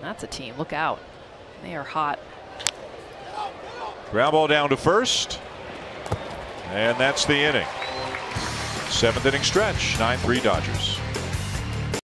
That's a team. Look out. They are hot. Ground ball down to first. And that's the inning. Seventh inning stretch. 9 3 Dodgers.